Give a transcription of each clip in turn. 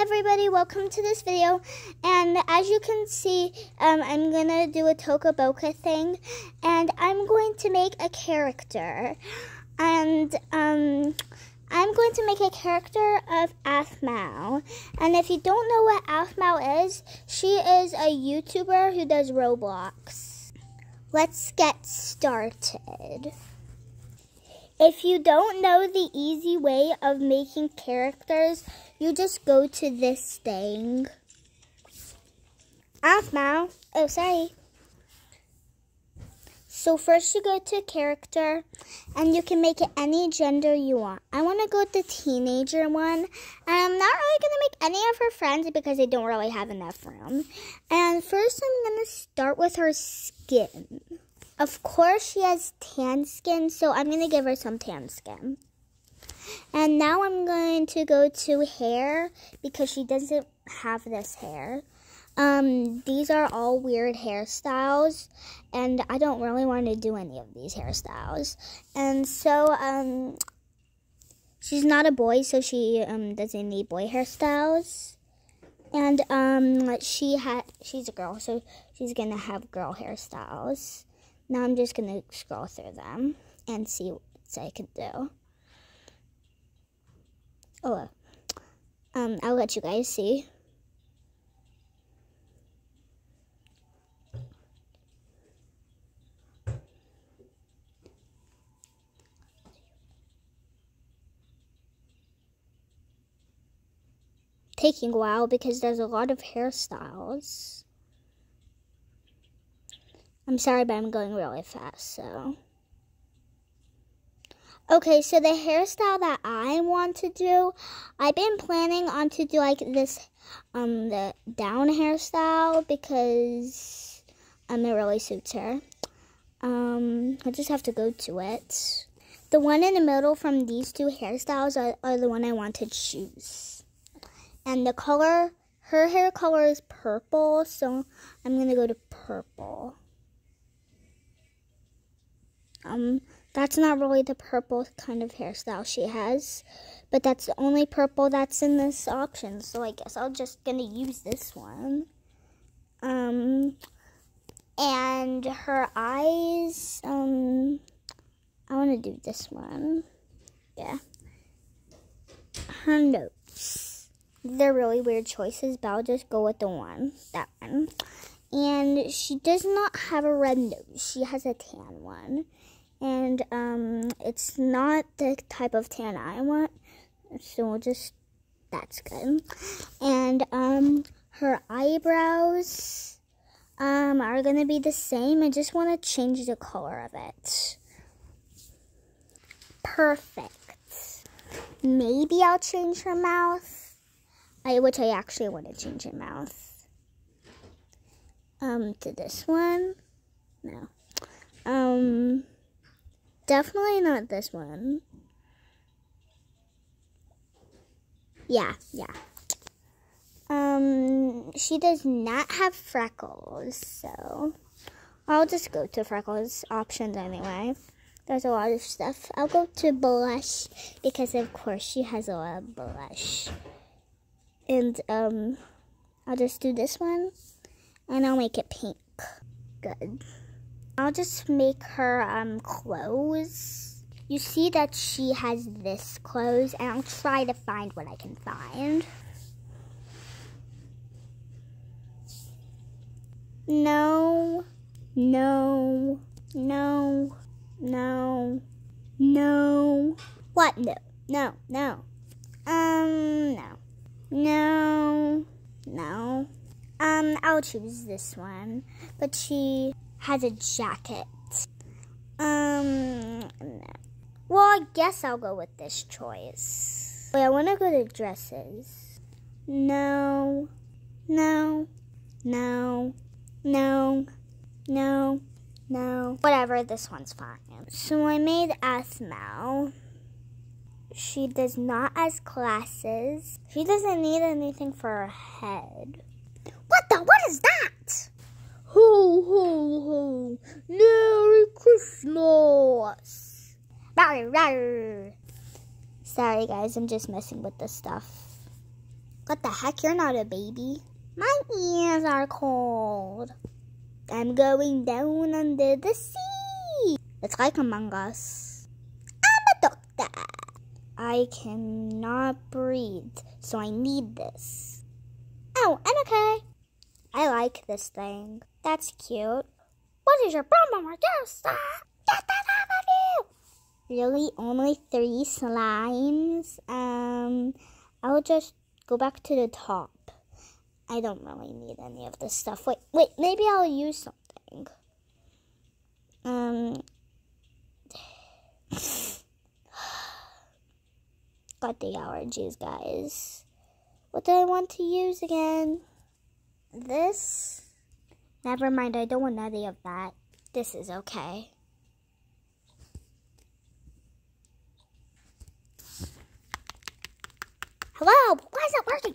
everybody, welcome to this video. And as you can see, um, I'm gonna do a Toca Boca thing, and I'm going to make a character. And um, I'm going to make a character of Aphmau. And if you don't know what Aphmau is, she is a YouTuber who does Roblox. Let's get started. If you don't know the easy way of making characters, you just go to this thing. Aphmau. Oh, sorry. So first you go to character and you can make it any gender you want. I want to go with the teenager one. And I'm not really going to make any of her friends because they don't really have enough room. And first I'm going to start with her skin. Of course, she has tan skin, so I'm going to give her some tan skin. And now I'm going to go to hair because she doesn't have this hair. Um, these are all weird hairstyles, and I don't really want to do any of these hairstyles. And so, um, she's not a boy, so she um, doesn't need boy hairstyles. And um, she had she's a girl, so she's gonna have girl hairstyles. Now I'm just going to scroll through them and see what I can do. Oh, um, I'll let you guys see. Taking a while because there's a lot of hairstyles. I'm sorry, but I'm going really fast, so. Okay, so the hairstyle that I want to do, I've been planning on to do like this, um, the down hairstyle because um, it really suits her. Um, I just have to go to it. The one in the middle from these two hairstyles are, are the one I want to choose. And the color, her hair color is purple, so I'm going to go to purple. Um, that's not really the purple kind of hairstyle she has, but that's the only purple that's in this option. So I guess I'll just gonna use this one. Um, and her eyes, um, I want to do this one. Yeah. Her nose. They're really weird choices, but I'll just go with the one, that one. And she does not have a red nose. She has a tan one and um, it's not the type of tan I want, so just that's good. And um, her eyebrows um, are gonna be the same. I just want to change the color of it. Perfect. Maybe I'll change her mouth. I, which I actually want to change her mouth. Um, to this one. No. Um. Definitely not this one. Yeah, yeah. Um, she does not have freckles, so I'll just go to freckles options anyway. There's a lot of stuff. I'll go to blush because of course she has a lot of blush. And um, I'll just do this one and I'll make it pink. Good. I'll just make her um, clothes. You see that she has this clothes, and I'll try to find what I can find. No, no, no, no, no. What? No, no, no. Um, no, no, no. Um, I'll choose this one, but she has a jacket. Um, well, I guess I'll go with this choice. Wait, I want to go to dresses. No, no, no, no, no, no. Whatever, this one's fine. So I made Aphmau. She does not has glasses. She doesn't need anything for her head. What the? What is that? Ho, ho, ho. Merry Christmas. Rawr, rawr. Sorry, guys. I'm just messing with the stuff. What the heck? You're not a baby. My ears are cold. I'm going down under the sea. It's like Among Us. I'm a doctor. I cannot breathe, so I need this. Oh, I'm okay. I like this thing. That's cute. What is your problem with you! Really? Only three slimes? Um, I'll just go back to the top. I don't really need any of this stuff. Wait, wait, maybe I'll use something. Um, got the allergies, guys. What do I want to use again? This? Never mind, I don't want any of that. This is okay. Hello, why is it working?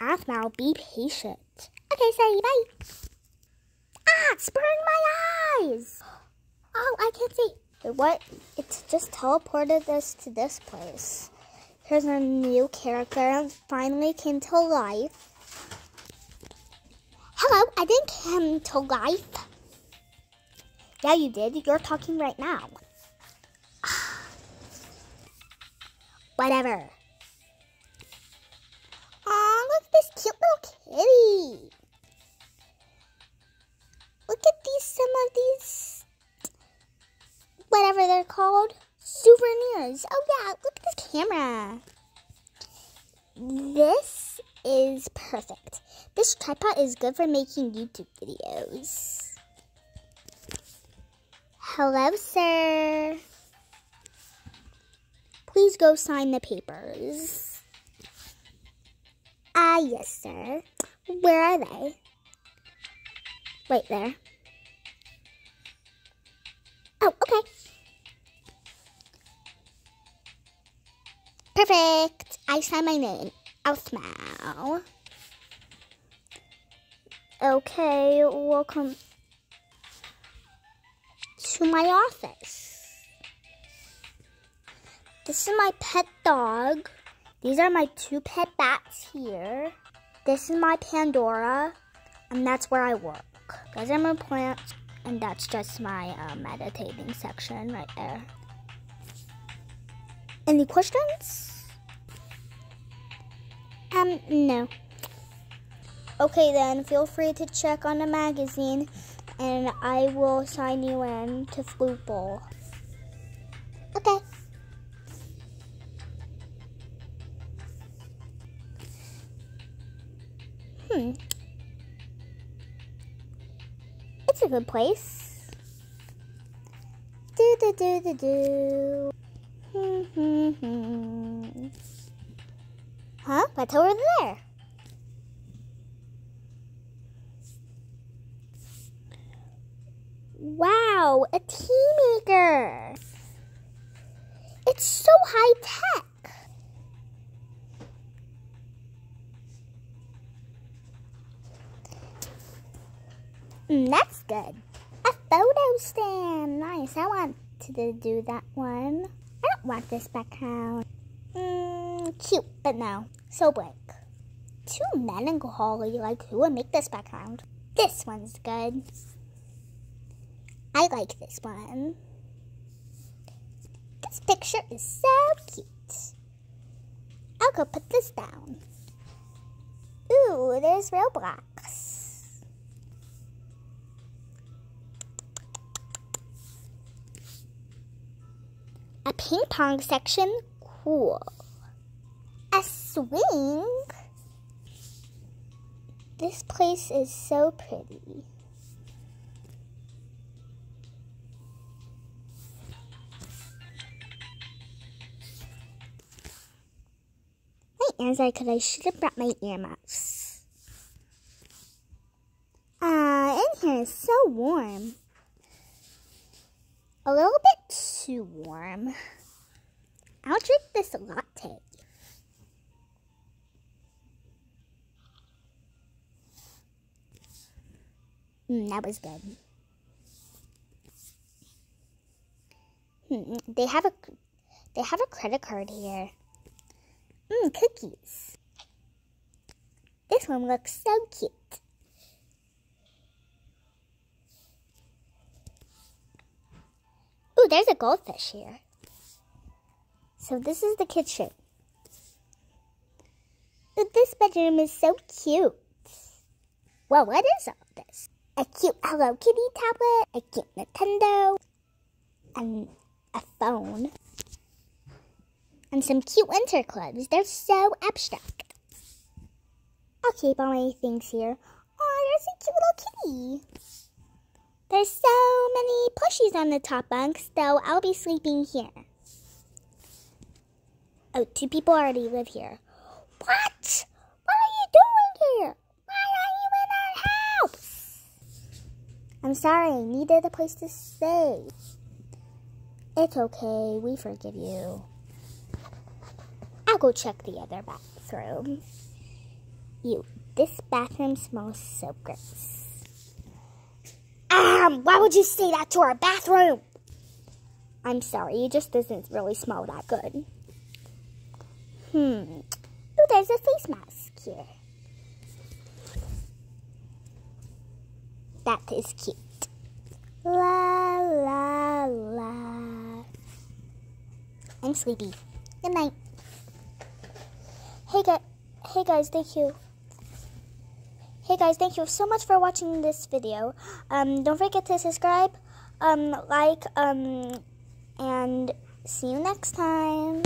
Aphmau, be patient. Okay, say bye. Ah, it's burning my eyes. Oh, I can't see. Wait, what? It just teleported us to this place. Here's a new character. Finally came to life. Hello, I didn't come to life. Yeah, you did. You're talking right now. Whatever. Aw, look at this cute little kitty. Look at these, some of these, whatever they're called, souvenirs. Oh yeah, look at this camera. This is perfect. This tripod is good for making YouTube videos. Hello, sir. Please go sign the papers. Ah, yes, sir. Where are they? Right there. Oh, okay. Perfect. I sign my name. Aphmau. Okay, welcome to my office. This is my pet dog. These are my two pet bats here. This is my Pandora, and that's where I work. Those are my plants, and that's just my uh, meditating section right there. Any questions? Um, no. Okay then, feel free to check on the magazine and I will sign you in to Flute. Okay. Hmm. It's a good place. Do do do do do. Hmm hmm hmm. Huh? That's over there? Wow, a tea maker. It's so high tech. Mm, that's good. A photo stand. Nice. I want to do that one. I don't want this background. Mm, cute, but no. So blank. Too melancholy. Like, who would make this background? This one's good. I like this one. This picture is so cute. I'll go put this down. Ooh, there's Roblox. A ping pong section? Cool. A swing? This place is so pretty. My ears are because I should have brought my earmuffs. Ah, uh, in here is so warm. A little bit too warm. I'll drink this latte. Mm, that was good. Hmm, they have a they have a credit card here. Mmm, cookies. This one looks so cute. Ooh, there's a goldfish here. So this is the kitchen. This bedroom is so cute. Well, what is all this? A cute Hello Kitty tablet, a cute Nintendo, and a phone, and some cute winter clothes. They're so abstract. I'll keep all my things here. Oh, there's a cute little kitty. There's so many plushies on the top bunk, so I'll be sleeping here. Oh, two people already live here. What? What I'm sorry, I needed a place to stay. It's okay, we forgive you. I'll go check the other bathroom. You, this bathroom smells so gross. Um, why would you say that to our bathroom? I'm sorry, it just doesn't really smell that good. Hmm. Oh, there's a face mask here. That is cute. La la la. I'm sleepy. Good night. Hey guys, hey guys, thank you. Hey guys, thank you so much for watching this video. Um, don't forget to subscribe, um, like, um, and see you next time.